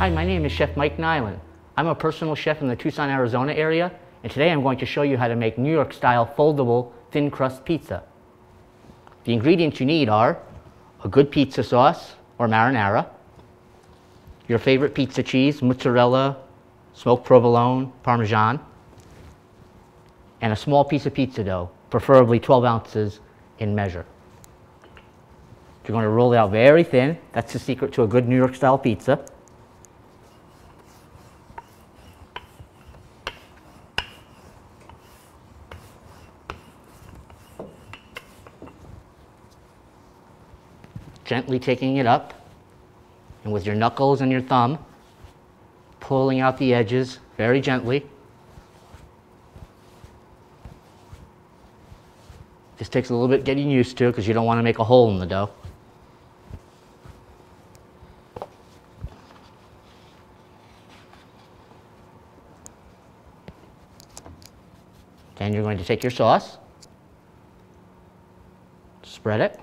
Hi, my name is Chef Mike Neylan. I'm a personal chef in the Tucson, Arizona area, and today I'm going to show you how to make New York style foldable thin crust pizza. The ingredients you need are a good pizza sauce or marinara, your favorite pizza cheese, mozzarella, smoked provolone, parmesan, and a small piece of pizza dough, preferably 12 ounces in measure. You're going to roll it out very thin. That's the secret to a good New York style pizza. Gently taking it up, and with your knuckles and your thumb, pulling out the edges very gently. This takes a little bit getting used to because you don't want to make a hole in the dough. Then you're going to take your sauce, spread it.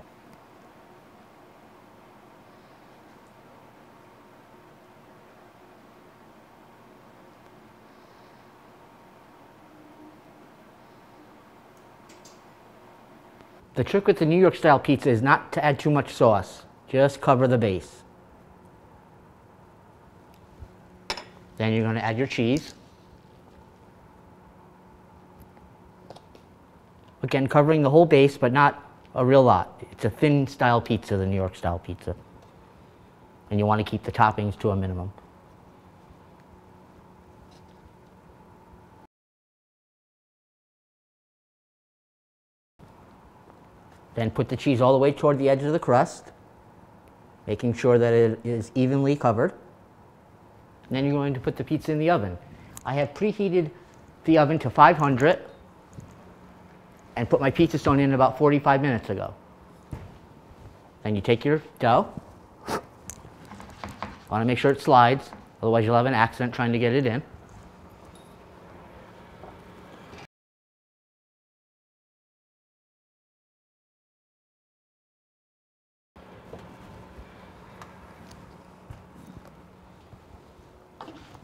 The trick with the New York style pizza is not to add too much sauce. Just cover the base. Then you're going to add your cheese. Again, covering the whole base, but not a real lot. It's a thin style pizza, the New York style pizza. And you want to keep the toppings to a minimum. Then put the cheese all the way toward the edge of the crust, making sure that it is evenly covered. And then you're going to put the pizza in the oven. I have preheated the oven to 500 and put my pizza stone in about 45 minutes ago. Then you take your dough. Want to make sure it slides, otherwise you'll have an accident trying to get it in.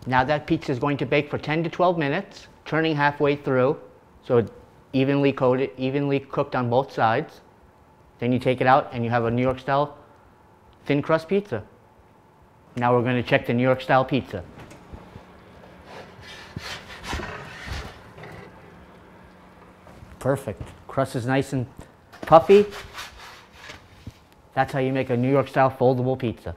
Now that pizza is going to bake for 10 to 12 minutes, turning halfway through, so evenly coated, evenly cooked on both sides. Then you take it out and you have a New York style thin crust pizza. Now we're going to check the New York style pizza. Perfect. Crust is nice and puffy. That's how you make a New York style foldable pizza.